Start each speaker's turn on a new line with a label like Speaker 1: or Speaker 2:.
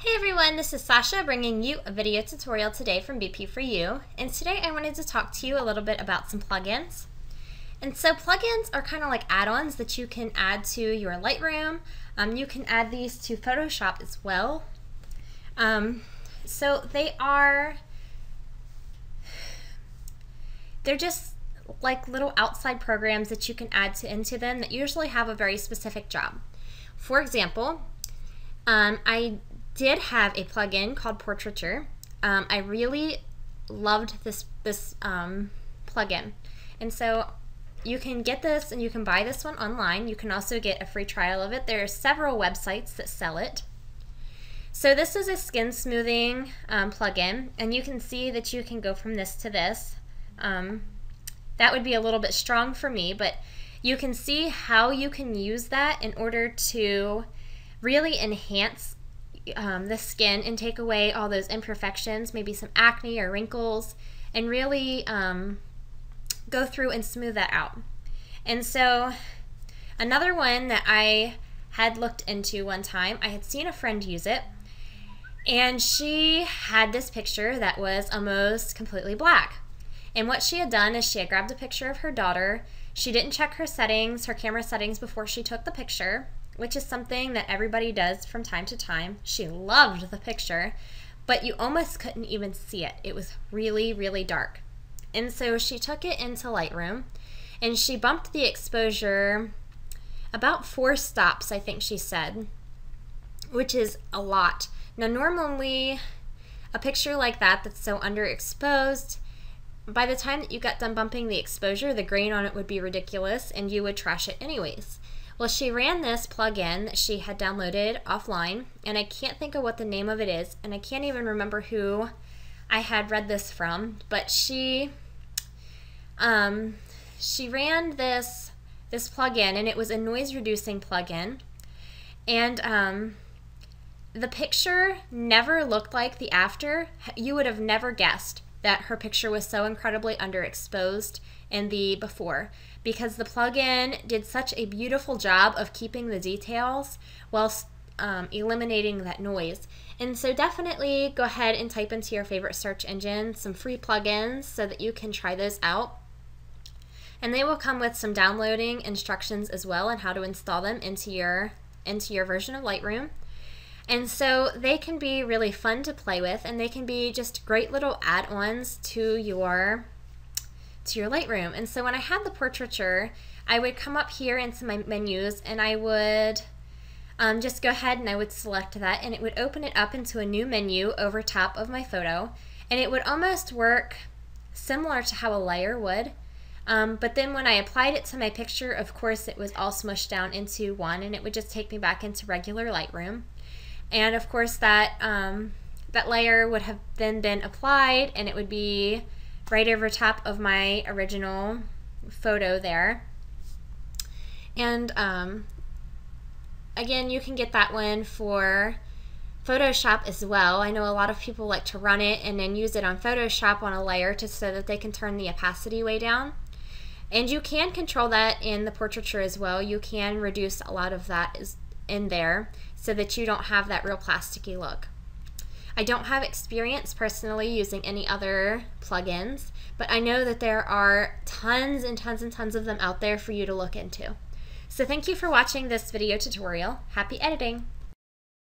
Speaker 1: Hey everyone, this is Sasha bringing you a video tutorial today from BP4U. And today I wanted to talk to you a little bit about some plugins. And so plugins are kind of like add-ons that you can add to your Lightroom. Um, you can add these to Photoshop as well. Um, so they are, they're just like little outside programs that you can add to, into them that usually have a very specific job. For example, um, I did have a plugin called Portraiture. Um, I really loved this this um, plugin, and so you can get this and you can buy this one online. You can also get a free trial of it. There are several websites that sell it. So this is a skin smoothing um, plugin, and you can see that you can go from this to this. Um, that would be a little bit strong for me, but you can see how you can use that in order to really enhance um, the skin and take away all those imperfections, maybe some acne or wrinkles, and really um, go through and smooth that out. And so, another one that I had looked into one time, I had seen a friend use it, and she had this picture that was almost completely black. And what she had done is she had grabbed a picture of her daughter. She didn't check her settings, her camera settings, before she took the picture which is something that everybody does from time to time. She loved the picture, but you almost couldn't even see it. It was really, really dark. And so she took it into Lightroom and she bumped the exposure about four stops, I think she said, which is a lot. Now, normally, a picture like that that's so underexposed, by the time that you got done bumping the exposure, the grain on it would be ridiculous and you would trash it anyways. Well, she ran this plugin that she had downloaded offline, and I can't think of what the name of it is, and I can't even remember who I had read this from, but she um, she ran this this plugin, and it was a noise reducing plugin, and um, the picture never looked like the after. You would have never guessed that her picture was so incredibly underexposed in the before because the plugin did such a beautiful job of keeping the details while um, eliminating that noise. And so definitely go ahead and type into your favorite search engine some free plugins so that you can try those out. And they will come with some downloading instructions as well on how to install them into your into your version of Lightroom. And so they can be really fun to play with and they can be just great little add-ons to your to your Lightroom. And so when I had the portraiture, I would come up here into my menus and I would um, just go ahead and I would select that and it would open it up into a new menu over top of my photo. And it would almost work similar to how a layer would. Um, but then when I applied it to my picture, of course, it was all smushed down into one and it would just take me back into regular Lightroom. And of course, that, um, that layer would have then been applied and it would be right over top of my original photo there. And um, again, you can get that one for Photoshop as well. I know a lot of people like to run it and then use it on Photoshop on a layer to so that they can turn the opacity way down. And you can control that in the portraiture as well. You can reduce a lot of that in there so that you don't have that real plasticky look. I don't have experience personally using any other plugins, but I know that there are tons and tons and tons of them out there for you to look into. So thank you for watching this video tutorial. Happy editing!